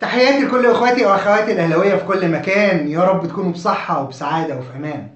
تحياتي لكل إخواتي وأخواتي الأهلاوية في كل مكان. يا رب تكونوا بصحة وبسعادة وفي أمان.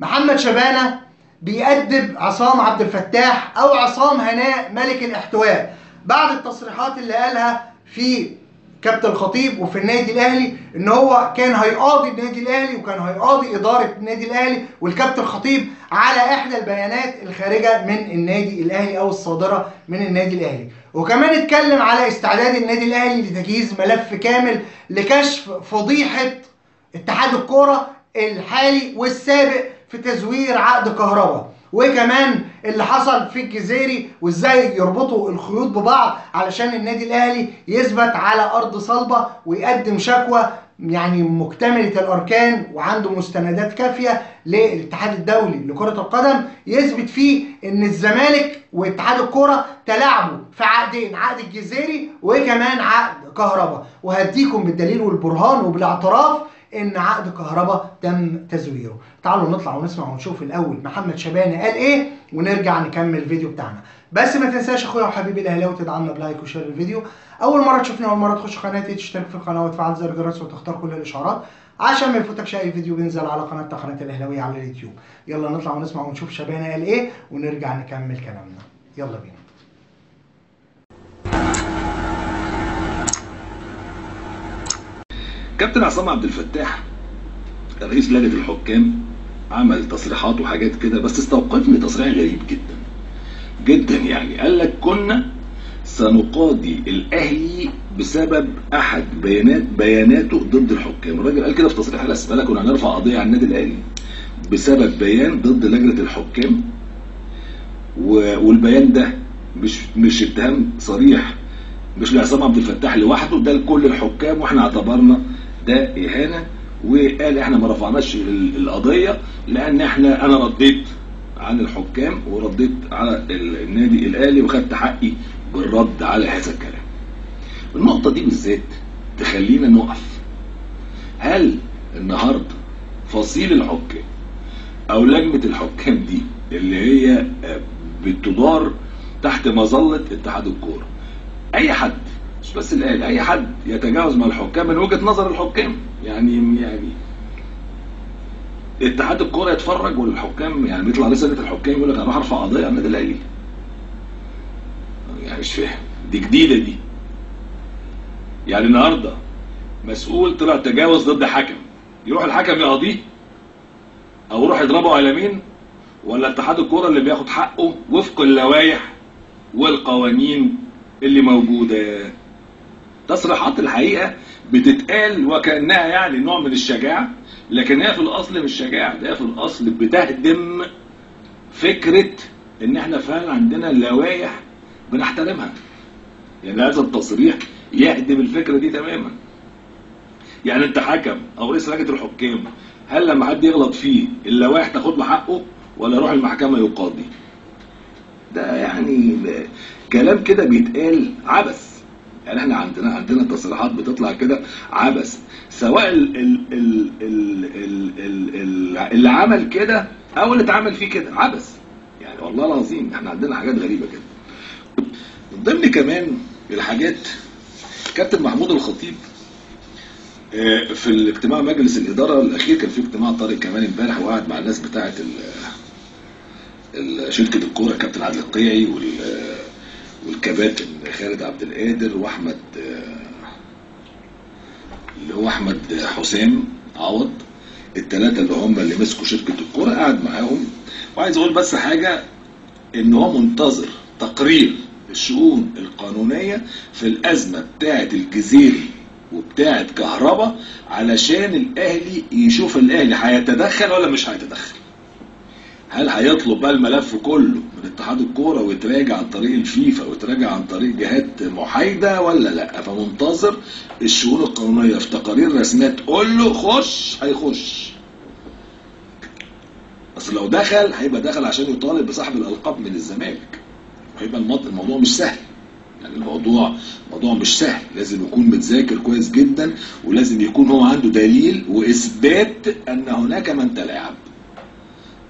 محمد شبانة بيأدب عصام عبد الفتاح أو عصام هناء ملك الإحتواء. بعد التصريحات اللي قالها في كابتن الخطيب وفي النادي الأهلي إن هو كان هيقاضي النادي الأهلي وكان هيقاضي إدارة النادي الأهلي والكابتن الخطيب على إحدى البيانات الخارجة من النادي الأهلي أو الصادرة من النادي الأهلي. وكمان اتكلم على استعداد النادي الأهلي لتجهيز ملف كامل لكشف فضيحة اتحاد الكورة الحالي والسابق في تزوير عقد كهرباء وكمان اللي حصل في الجزيري وازاي يربطوا الخيوط ببعض علشان النادي الأهلي يثبت على أرض صلبة ويقدم شكوى يعني مكتملة الأركان وعنده مستندات كافية للاتحاد الدولي لكرة القدم يثبت فيه إن الزمالك واتحاد الكورة تلاعبوا في عقدين عقد الجزيري وكمان عقد كهرباء وهديكم بالدليل والبرهان وبالاعتراف إن عقد كهرباء تم تزويره. تعالوا نطلع ونسمع ونشوف الأول. محمد شبانه قال إيه؟ ونرجع نكمل الفيديو بتاعنا. بس ما تنساش أخويا وحبيبي الأهلاوي تدعمنا ب like و share الفيديو. أول مرة تشوفني أول مرة تخش قناتي تشترك في القناة وتفعل زر الجرس وتختار كل الإشعارات. عشان ما يفوتكش أي فيديو بينزل على قناتنا قناة الأهلاوية على اليوتيوب. يلا نطلع ونسمع ونشوف شبانه قال إيه ونرجع نكمل كلامنا. يلا بينا. كابتن عصام عبد الفتاح رئيس لجنة الحكام عمل تصريحات وحاجات كده بس استوقفني تصريح غريب جدا. جدا يعني. قال لك كنا سنقاضي الأهلي بسبب أحد بيانات بياناته ضد الحكام. الراجل قال كده في تصريح الاسئله كنا هنرفع قضية على النادي الأهلي بسبب بيان ضد لجنة الحكام. والبيان ده مش مش اتهام صريح مش لعصام عبد الفتاح لوحده ده لكل الحكام وإحنا اعتبرنا ده إهانة وقال إحنا ما رفعناش ال- القضية لأن إحنا أنا رديت عن الحكام ورديت على ال- النادي الأهلي وخدت حقي بالرد على هذا الكلام. النقطة دي بالذات تخلينا نقف. هل النهارده فصيل الحكام أو لجنة الحكام دي اللي هي آه، بتدار تحت مظلة اتحاد الكورة أي حد مش بس الاهلي أي حد يتجاوز مع الحكام من وجهة نظر الحكام. يعني يعني اتحاد الكورة يتفرج والحكام يعني بيطلع رساله الحكام يقول لك أنا ارفع قضية على النادي الاهلي يعني مش فاهم. دي جديدة دي. يعني النهارده مسؤول طلع تجاوز ضد حكم. يروح الحكم يقاضيه أو يروح يضربه على مين ولا اتحاد الكورة اللي بياخد حقه وفق اللوائح والقوانين اللي موجودة؟ تصريحات الحقيقة بتتقال وكأنها يعني نوع من الشجاعة لكن هي في الأصل مش شجاعة ده في الأصل بتهدم فكرة إن إحنا فعلا عندنا لوائح بنحترمها. يعني هذا التصريح يهدم الفكرة دي تماما. يعني أنت حكم أو رئيس لجنة الحكام هل لما حد يغلط فيه اللوائح تاخد له حقه ولا يروح المحكمة يقاضي؟ ده يعني كلام كده بيتقال عبث. عندنا عندنا تصريحات بتطلع كده عبث. سواء ال ال ال ال ال ال اللي عمل كده أو اللي اتعمل فيه كده عبث. يعني والله العظيم إحنا عندنا حاجات غريبة كده. من ضمن كمان الحاجات كابتن محمود الخطيب آه، في الاجتماع مجلس الإدارة الأخير كان في اجتماع طارق كمال امبارح وقعد مع الناس بتاعة شركة الكورة كابتن عادل القيعي والكباتن خالد عبد القادر واحمد اللي هو أحمد حسام عوض الثلاثه اللي هم اللي مسكوا شركة الكورة قعد معاهم. وعايز أقول بس حاجة إن هو منتظر تقرير الشؤون القانونية في الأزمة بتاعة الجزيري وبتاعة كهرباء علشان الأهلي يشوف الأهلي هيتدخل ولا مش هيتدخل. هل هيطلب بقى الملف كله من اتحاد الكورة ويتراجع عن طريق الفيفا ويتراجع عن طريق جهات محايدة ولا لا؟ فمنتظر الشؤون القانونية في تقارير رسميه تقول له خش هيخش. اصل لو دخل هيبقى دخل عشان يطالب بسحب الألقاب من الزمالك. الموضوع الموضوع مش سهل. يعني الموضوع موضوع مش سهل. لازم يكون متذاكر كويس جدا ولازم يكون هو عنده دليل وإثبات أن هناك من تلاعب.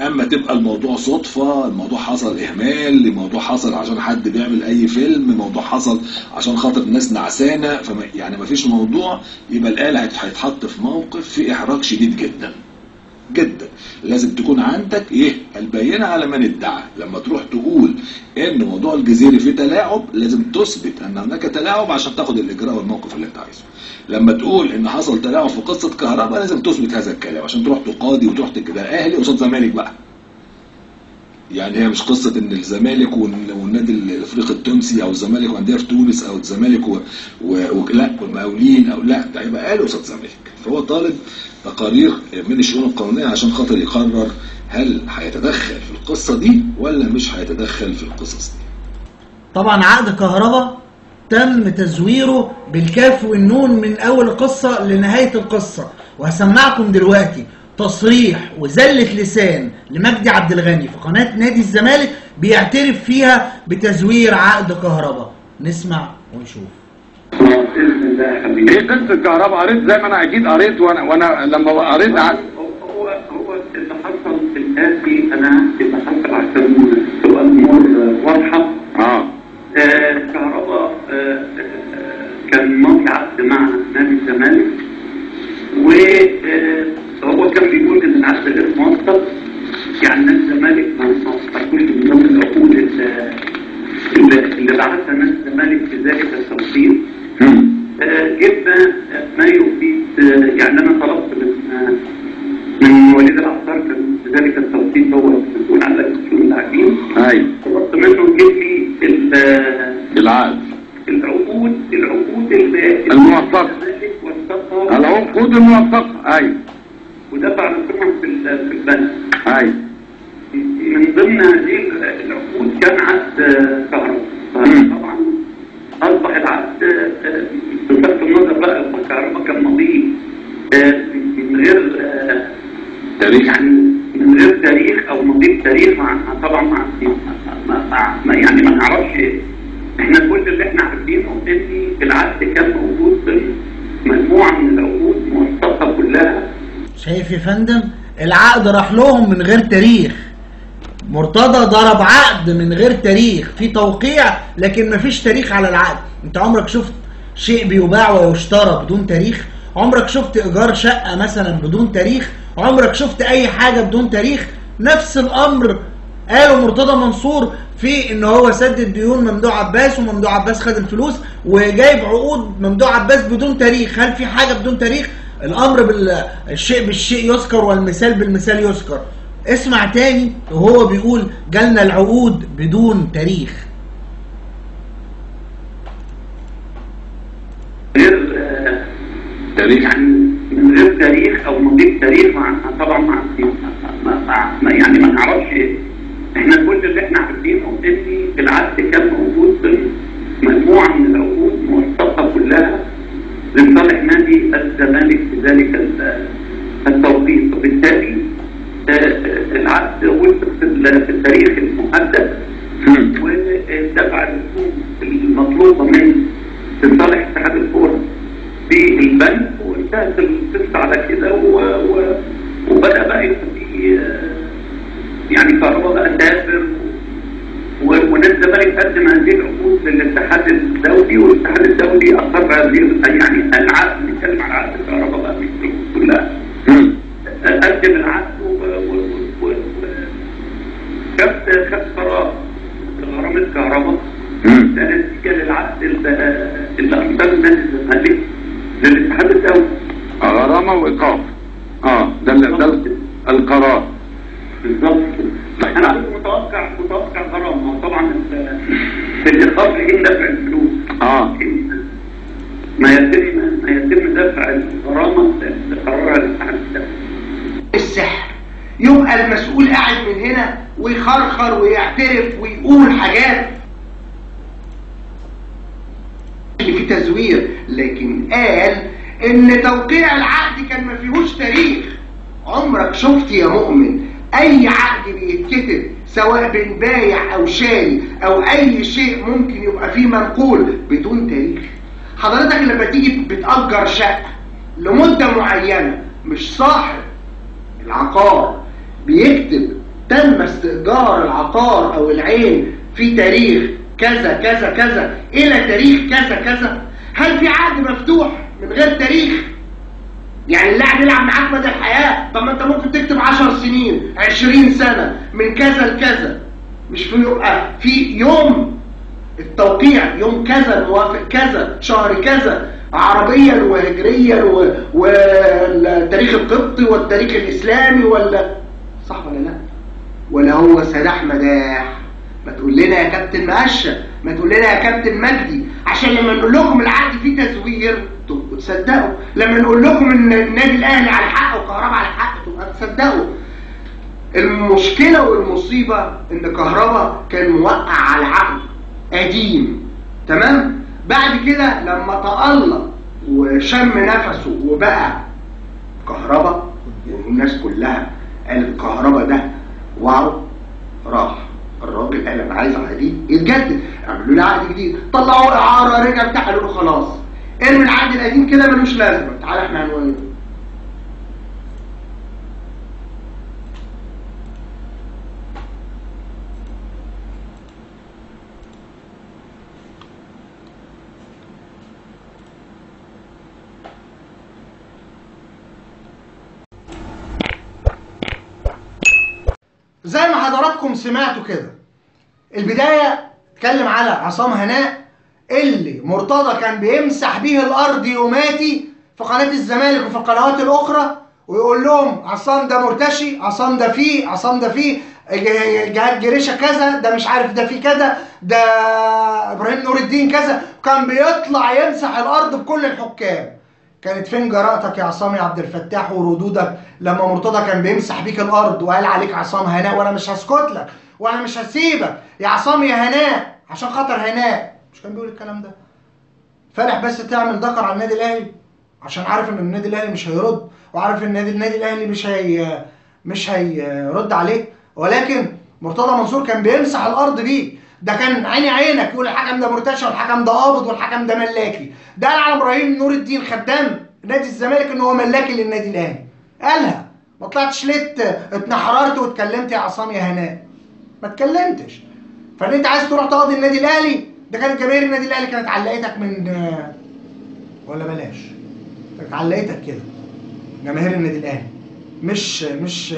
أما تبقى الموضوع صدفة الموضوع حصل إهمال الموضوع حصل عشان حد بيعمل أي فيلم موضوع حصل عشان خاطر الناس نعسانة فما يعني ما فيش موضوع يبقى الآلة هيتحط في موقف في إحراج شديد جدا. جدا. لازم تكون عندك إيه؟ البينة على من ادعى لما تروح تقول إن موضوع الجزيري فيه تلاعب لازم تثبت إن هناك تلاعب عشان تاخد الإجراء والموقف اللي أنت عايزه. لما تقول إن حصل تلاعب في قصة كهرباء لازم تثبت هذا الكلام عشان تروح تقاضي وتروح ده أهلي قصاد زمالك بقى. يعني هي مش قصة إن الزمالك والنادي الافريقي التونسي أو الزمالك وأندية في تونس أو الزمالك و... و... لا والمقاولين أو لا ده هيبقى أهلي قصاد زمالك فهو طالب تقارير من الشؤون القانونية عشان خاطر يقرر هل هيتدخل في القصة دي ولا مش هيتدخل في القصص دي. طبعا عقد كهرباء تم تزويره بالكاف والنون من أول القصة لنهاية القصة. وهسمعكم دلوقتي. تصريح وزلة لسان لمجدي عبد الغني في قناة نادي الزمالك بيعترف فيها بتزوير عقد كهرباء نسمع ونشوف. إيه قصة الكهرباء قريت زي ما أنا أكيد قريت وأنا وأنا لما قريت عن هو هو اللي حصل في الآتي أنا اللي حصل عشان تبقى الأمور واضحة؟ آه. آه، كهرباء آه، آه، كان ماضي عقد مع نادي الزمالك وهو كان بيقول إن العقد غير يعني نادي الزمالك ما وثقوش من ضمن العقود اللي- بعثها نادي الزمالك في ذلك التوصيل. آه، جبنا ما يفيد آه، يعني أنا طلبت من آه، من وليد الاعصار كان في ذلك التوقيت هو مسؤول عن اللاعبين أيوه طلبت منه يجيب لي ال- العقد العقود العقود وثقها العقود الموثقة. أيوه في ال- في البنك أيوه من ضمن هذه العقود كان عقد آه، كهرباء. طبعا أصبح العقد آه، بصرف النظر بقى هو الكهرباء كان ماضيه آه، من غير آه، تاريخ. يعني من غير تاريخ أو مضيف تاريخ مع طبعا مع, مع, يعني ما نعرفش. إحنا كل اللي إحنا عارفينه إن العقد كان موجود ضمن مجموعة من العقود موثقه كلها. شايف يا فندم؟ العقد راح لهم من غير تاريخ. مرتضى ضرب عقد من غير تاريخ في توقيع لكن مفيش تاريخ على العقد. انت عمرك شفت شيء بيباع ويشترى بدون تاريخ؟ عمرك شفت إيجار شقة مثلا بدون تاريخ؟ عمرك شفت أي حاجة بدون تاريخ؟ نفس الأمر قاله مرتضى منصور في إن هو سدد ديون ممدوح عباس وممدوح عباس خد الفلوس وجايب عقود ممدوح عباس بدون تاريخ. هل في حاجة بدون تاريخ؟ الأمر بالشيء بالشيء يذكر والمثال بالمثال يذكر. اسمع تاني وهو بيقول جالنا العقود بدون تاريخ. غير آه، تاريخ يعني من غير تاريخ أو مضيف تاريخ مع طبعا مع, مع- يعني ما نعرفش. إحنا كل اللي إحنا عارفينه ان العقد كان موجود ضمن مجموعة من العقود موثقه كلها لصالح نادي الزمالك في ذلك ال- التوقيت وبالتالي آه، آه، العقد وفق في ال- في التاريخ المحدد. ودفع الرسوم المطلوبة من لصالح اتحاد الكورة في البنك وانتهت القصة على كده. وبدأ بقى يبقى آه، يعني كهرباء بقى تافر الزمالك قدم هذه العقود للاتحاد الدولي والاتحاد الدولي اقر هذه يعني العقد نتكلم عن عقد الكهرباء بقى مش كلها. قدم العقد و... و... و... و... خد قرار غرامة كهرباء. ده نتيجة للعقد اللي نادي الزمالك للاتحاد الدولي. غرامه وإيقاف. آه ده ده ال- القرار. بالظبط طيب. أنا كنت متوقع متوقع غرامة طبعا في الإيقاف حين دفع الفلوس. آه. ما يتم ما يتم دفع الغرامة لقرار الاتحاد السحر. يبقى المسؤول قاعد من هنا ويخرخر ويعترف ويقول حاجات. اللي في تزوير لكن قال إن توقيع العقد كان ما فيهوش تاريخ. عمرك شفت يا مؤمن أي عقد بيتكتب سواء بين بايع أو شاري أو أي شيء ممكن يبقى فيه منقول بدون تاريخ حضرتك لما تيجي بتأجر شقة لمدة معينة مش صاحب العقار بيكتب تم استئجار العقار أو العين في تاريخ كذا كذا كذا إلى تاريخ كذا كذا. هل في عقد مفتوح من غير تاريخ؟ يعني اللاعب يلعب معاك مدى الحياة. طب ما انت ممكن تكتب 10 سنين 20 سنة من كذا لكذا. مش في يبقى في يوم التوقيع يوم كذا الموافق كذا شهر كذا. عربيا وهجريا والتاريخ القبطي والتاريخ الإسلامي ولا صح ولا لا؟ ولا هو سلاح مداح. ما تقول لنا يا كابتن مقشة ما تقول لنا يا كابتن مجدي. عشان لما نقول لكم العقد فيه تزوير تبقوا تصدقوا. لما نقول لكم إن النادي الأهلي على حق وكهرباء على حق تبقى تصدقوا. المشكلة والمصيبة إن كهربا كان موقع على عقد قديم. تمام؟ بعد كده لما تألق وشم نفسه وبقى كهربا والناس كلها قالت كهربا ده واو راح. الراجل قال أنا عايز عقد جديد يتجدد اعملوا لي عقد جديد. طلعوا اعاره رجع بتاع قالوا له خلاص. ارمي العقد القديم كده ملوش لازمة. تعالى إحنا هنقول زي ما حضراتكم سمعتوا كده البداية اتكلم على عصام هناء اللي مرتضى كان بيمسح بيه الأرض يوماتي في قناة الزمالك وفي القنوات الأخرى ويقول لهم عصام ده مرتشي عصام ده فيه عصام ده فيه جهاد جريشة كذا ده مش عارف ده فيه كذا ده إبراهيم نور الدين كذا. كان بيطلع يمسح الأرض بكل الحكام. كانت فين جرأتك يا عصام يا عبد الفتاح وردودك لما مرتضى كان بيمسح بيك الأرض وقال عليك عصام هناء؟ وأنا مش هسكت لك وأنا مش هسيبك. يا عصام يا هناء عشان خاطر هناء. مش كان بيقول الكلام ده. فرح بس تعمل ذكر على النادي الأهلي عشان عارف إن النادي الأهلي مش هيرد وعارف إن النادي النادي الأهلي مش هي مش هيرد عليه ولكن مرتضى منصور كان بيمسح الأرض بيه ده كان عيني عينك يقول الحكم ده مرتشي والحكم ده قابض والحكم ده ملاكي. ده قال على إبراهيم نور الدين خدام نادي الزمالك إن هو ملاكي للنادي الأهلي. قالها. ما طلعتش ليه ت- اتنحررت واتكلمت يا عصام يا هناء. ما اتكلمتش. فإن أنت عايز تروح تقاضي النادي الأهلي ده كانت جماهير النادي الاهلي كانت علقتك من ولا بلاش. كانت علقتك كده. جماهير النادي الأهلي. مش مش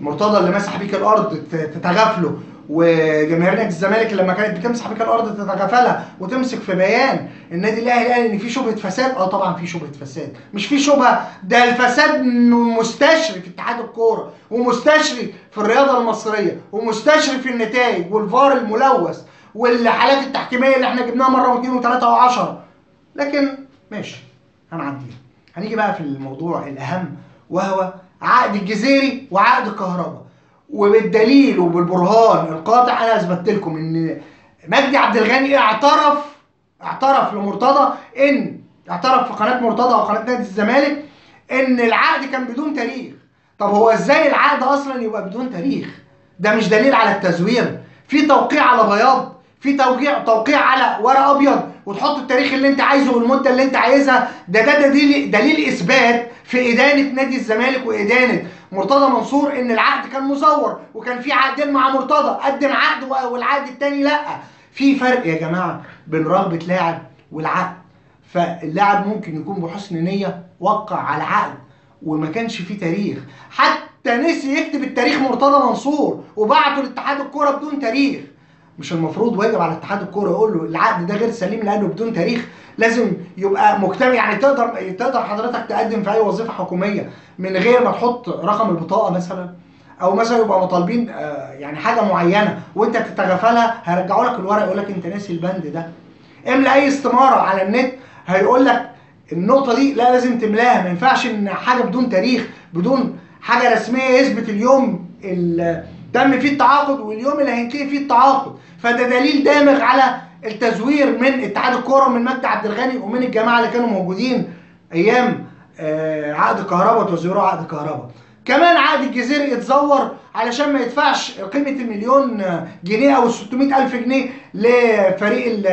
مرتضى اللي مسح بيك الأرض تتغافله. وجماهير نادي الزمالك لما كانت بتمسح بيك الأرض تتغافلها وتمسك في بيان النادي الأهلي قال إن في شبهة فساد. آه طبعا في شبهة فساد. مش في شبهة ده الفساد مستشري في اتحاد الكورة ومستشري في الرياضة المصرية ومستشري في النتائج والفار الملوث. والحالات التحكيمية اللي إحنا جبناها مرة واثنين وثلاثة وعشرة. لكن ماشي هنعديها هنيجي بقى في الموضوع الأهم وهو عقد الجزيري وعقد الكهرباء. وبالدليل وبالبرهان القاطع أنا أثبتت لكم إن مجدي عبد الغني اعترف اعترف لمرتضى إن اعترف في قناة مرتضى وقناة نادي الزمالك إن العقد كان بدون تاريخ. طب هو إزاي العقد أصلا يبقى بدون تاريخ؟ ده مش دليل على التزوير. في توقيع على بياض. في توقيع توقيع على ورق أبيض وتحط التاريخ اللي أنت عايزه والمده اللي أنت عايزها. ده ده دليل دليل إثبات في إدانة نادي الزمالك وإدانة مرتضى منصور إن العقد كان مزور وكان في عقدين مع مرتضى. قدم عقد والعقد التاني لأ. في فرق يا جماعة بين رغبة لاعب والعقد. فاللاعب ممكن يكون بحسن نية وقع على عقد وما كانش فيه تاريخ. حتى نسي يكتب التاريخ مرتضى منصور وبعته لاتحاد الكورة بدون تاريخ. مش المفروض واجب على اتحاد الكورة يقول له العقد ده غير سليم لأنه بدون تاريخ لازم يبقى مجتمع. يعني تقدر تقدر حضرتك تقدم في أي وظيفة حكومية من غير ما تحط رقم البطاقة مثلا؟ أو مثلا يبقى مطالبين آه، يعني حاجة معينة وأنت تتغافلها هيرجعوا لك الورق يقول لك أنت ناسي البند ده. املى أي استمارة على النت هيقول لك النقطة دي لا لازم تملاها. ما ينفعش إن حاجة بدون تاريخ بدون حاجة رسمية يثبت اليوم اللي تم فيه التعاقد واليوم اللي هينتهي فيه التعاقد. فده دليل دامغ على التزوير من اتحاد الكورة ومن مجدي عبد الغني ومن الجماعة اللي كانوا موجودين أيام آه، عقد الكهرباء وتزويره عقد الكهرباء كمان عقد الجزيري اتزور علشان ما يدفعش قيمة المليون جنيه أو 600 ألف جنيه لفريق ال-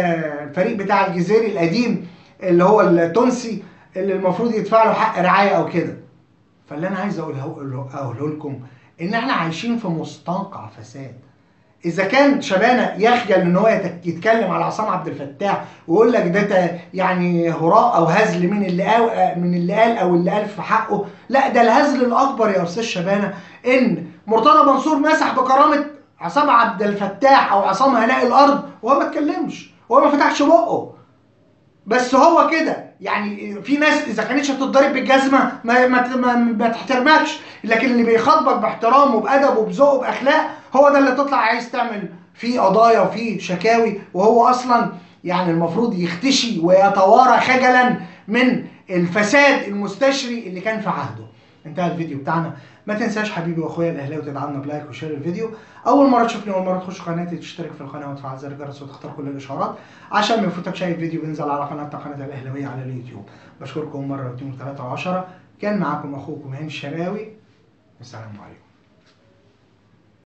الفريق بتاع الجزيري القديم اللي هو التونسي اللي المفروض يدفع له حق رعاية أو كده. فاللي أنا عايز أقوله أقوله لكم إن إحنا عايشين في مستنقع فساد. إذا كان شبانه يخجل إن هو يت- يتكلم على عصام عبد الفتاح ويقول لك ده يعني هراء أو هزل من اللي قال من اللي قال أو اللي قال في حقه لا ده الهزل الأكبر يا أستاذ شبانه إن مرتضى منصور مسح بكرامة عصام عبد الفتاح أو عصام هناء الأرض وهو ما اتكلمش وهو ما فتحش بقه. بس هو كده. يعني في ناس إذا كانتش هتتضرب بالجزمة ما ما, ما, تحترمكش لكن اللي بيخاطبك باحترام وبأدب وبذوق وبأخلاق هو ده اللي تطلع عايز تعمل فيه قضايا وفيه شكاوي وهو أصلا يعني المفروض يختشي ويتوارى خجلا من الفساد المستشري اللي كان في عهده. انتهى الفيديو بتاعنا. ما تنساش حبيبي واخويا الاهلاوي تدعمنا ب like و share الفيديو. اول مرة تشوفني اول مرة تخش قناتي تشترك في القناة وتفعل زر الجرس وتختار كل الاشعارات عشان ما يفوتكش أي فيديو بينزل على قناتنا قناه الأهلاوية على اليوتيوب. بشكركم مرة واثنين وثلاثة وعشرة. كان معاكم أخوكم هاني الشرقاوي. السلام عليكم.